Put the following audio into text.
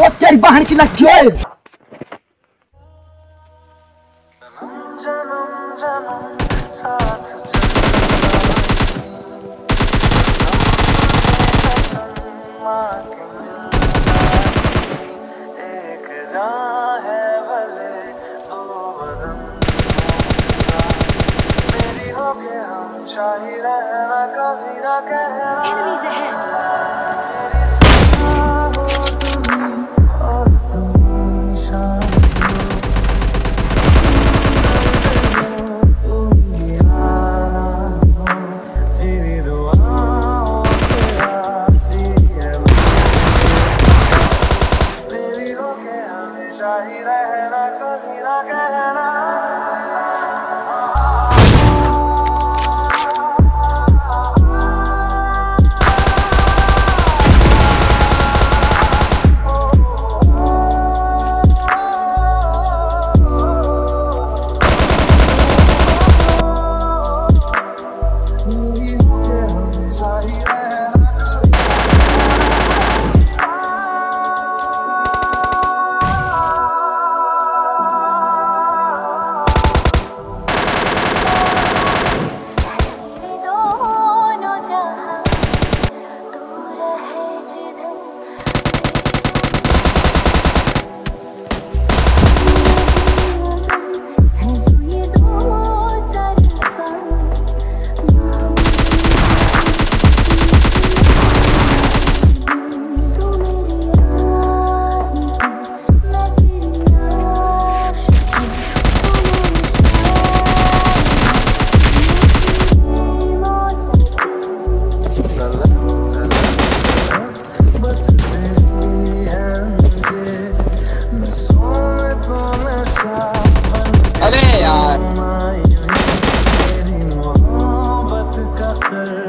ओ तेरी बहन की लड़की है Enemies ahead! Cause we don't get enough. Lord.